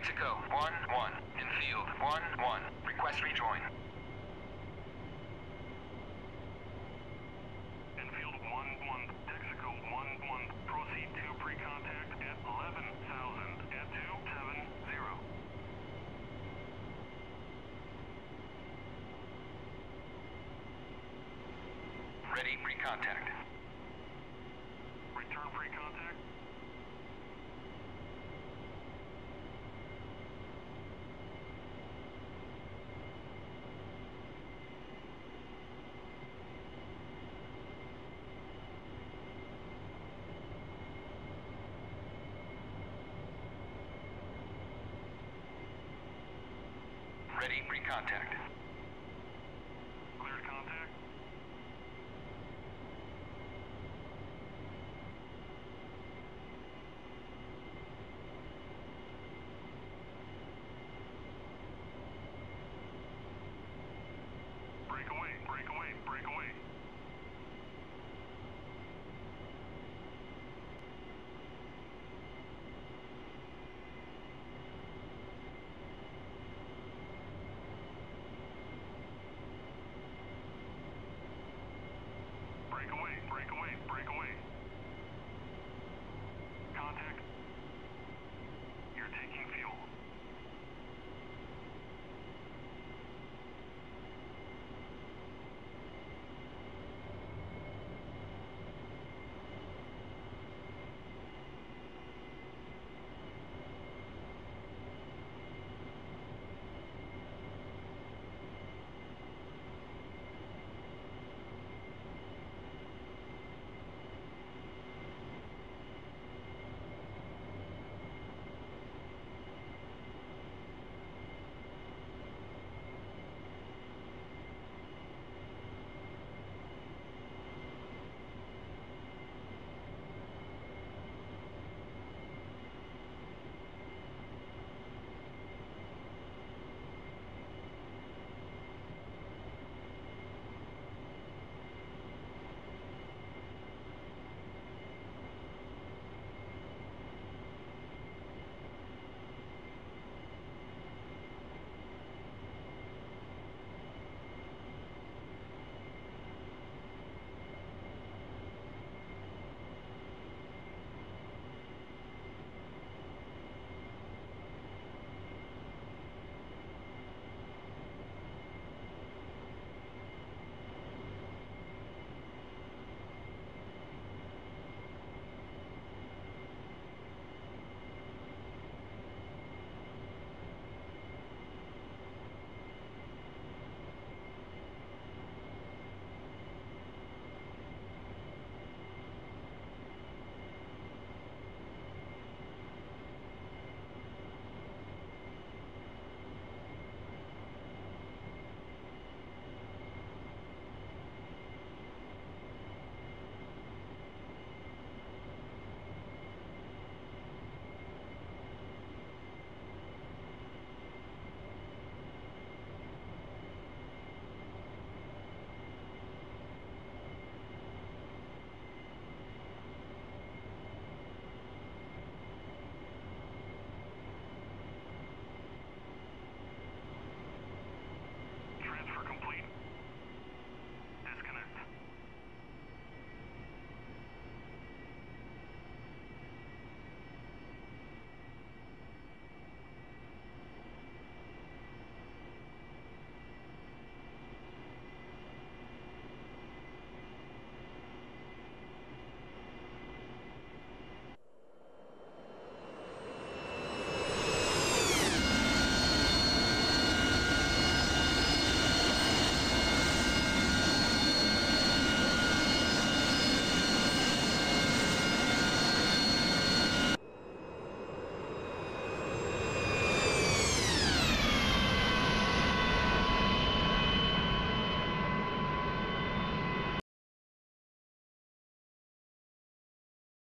Texaco, 1-1. In field, 1-1. Request rejoin. Enfield 1-1, Texaco 1-1. Proceed to pre-contact at 11,000 at 270. Ready pre-contact. Return pre-contact. Ready pre-contact.